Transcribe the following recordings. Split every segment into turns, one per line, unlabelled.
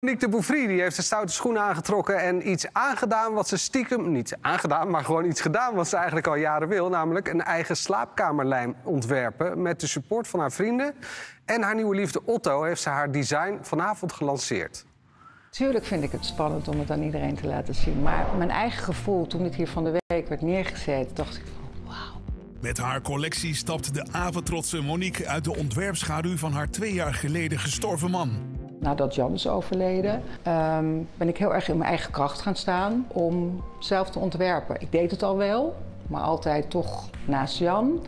Monique de Bouffry die heeft de stoute schoenen aangetrokken en iets aangedaan wat ze stiekem... Niet aangedaan, maar gewoon iets gedaan wat ze eigenlijk al jaren wil. Namelijk een eigen slaapkamerlijm ontwerpen met de support van haar vrienden. En haar nieuwe liefde Otto heeft ze haar design vanavond gelanceerd.
Tuurlijk vind ik het spannend om het aan iedereen te laten zien. Maar mijn eigen gevoel toen het hier van de week werd neergezet, dacht ik van wauw.
Met haar collectie stapt de aventrotse Monique uit de ontwerpschaduw van haar twee jaar geleden gestorven man.
Nadat Jan is overleden, ehm, ben ik heel erg in mijn eigen kracht gaan staan om zelf te ontwerpen. Ik deed het al wel, maar altijd toch naast Jan.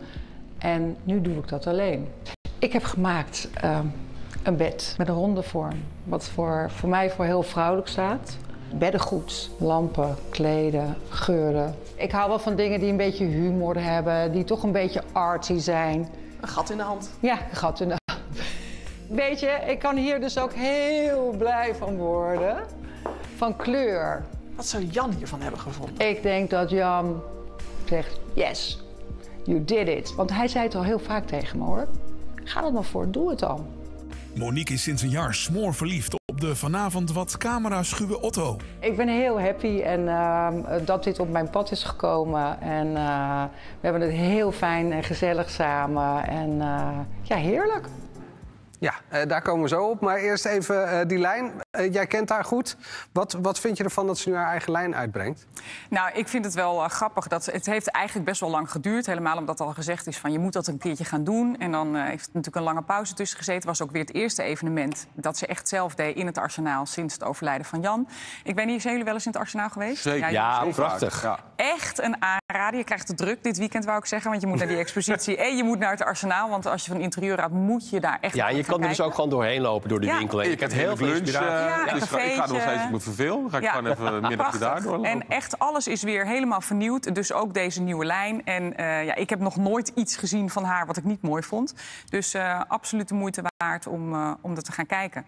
En nu doe ik dat alleen. Ik heb gemaakt ehm, een bed met een ronde vorm, wat voor, voor mij voor heel vrouwelijk staat. Beddengoed, lampen, kleden, geuren. Ik hou wel van dingen die een beetje humor hebben, die toch een beetje artsy zijn.
Een gat in de hand.
Ja, een gat in de Weet je, ik kan hier dus ook heel blij van worden. Van kleur.
Wat zou Jan hiervan hebben gevonden?
Ik denk dat Jan zegt, yes, you did it. Want hij zei het al heel vaak tegen me hoor. Ga er nog voor, doe het dan.
Monique is sinds een jaar smoor verliefd op de vanavond wat camera-schuwe Otto.
Ik ben heel happy en, uh, dat dit op mijn pad is gekomen. En uh, we hebben het heel fijn en gezellig samen. En uh, ja, heerlijk.
Ja, uh, daar komen we zo op. Maar eerst even uh, die lijn. Uh, jij kent haar goed. Wat, wat vind je ervan dat ze nu haar eigen lijn uitbrengt?
Nou, ik vind het wel grappig. Dat het heeft eigenlijk best wel lang geduurd. Helemaal omdat al gezegd is van je moet dat een keertje gaan doen. En dan heeft het natuurlijk een lange pauze tussen gezeten. was ook weer het eerste evenement dat ze echt zelf deed in het arsenaal sinds het overlijden van Jan. Ik weet niet, zijn jullie wel eens in het arsenaal geweest?
Zeker. Ja, ja prachtig. Ja.
Echt een aanrader. Je krijgt het druk dit weekend, wou ik zeggen. Want je moet naar die expositie en je moet naar het arsenaal. Want als je van interieur houdt, moet je daar echt
Ja, je kan er dus ook gewoon doorheen lopen door de
Ja.
winkel.
Ik heb
heel veel
eh,
Ja,
dus ik ga- ik ga nog steeds, me verveel. Ga ik gewoon even een middagje
Prachtig.
daar doorlopen.
En echt alles is weer helemaal vernieuwd. Dus ook deze nieuwe lijn. En eh, ja, ik heb nog nooit iets gezien van haar wat ik niet mooi vond. Dus eh, absoluut de moeite waard om, om dat te gaan kijken.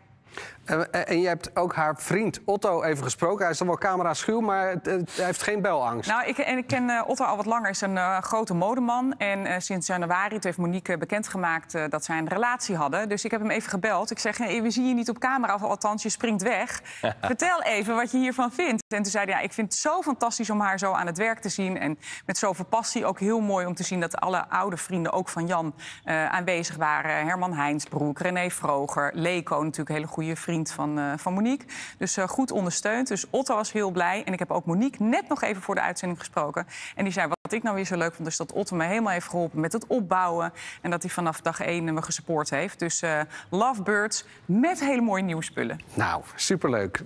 Uh, en je hebt ook haar vriend Otto even gesproken. Hij is dan wel camera schuw, maar het, het- hij heeft geen belangst.
Nou, ik, en ik ken eh, Otto al wat langer. Hij is een eh, grote modeman. En eh, sinds januari heeft Monique bekendgemaakt eh, dat zij een relatie hadden. Dus ik heb hem even gebeld. Ik zeg, eh, we zien je niet op camera, of althans, je springt weg. Vertel even wat je hiervan vindt. En toen zei hij, ja, ik vind het zo fantastisch om haar zo aan het werk te zien. En met zoveel passie. Ook heel mooi om te zien dat alle oude vrienden, ook van Jan, eh, aanwezig waren. Herman Heinsbroek, René Vroger, Leko, natuurlijk een hele goede vriend van, eh, van Monique. Dus eh, goed ondersteund. Dus Otto was heel blij. En ik heb ook Monique net nog even voor de uitzending gesproken. En die zei, wat ik nou weer zo leuk vond, is dat Otto me helemaal heeft geholpen met het opbouwen. En dat hij vanaf dag één me gesupport heeft. Dus eh Lovebirds met hele mooie nieuwe spullen.
Nou, superleuk.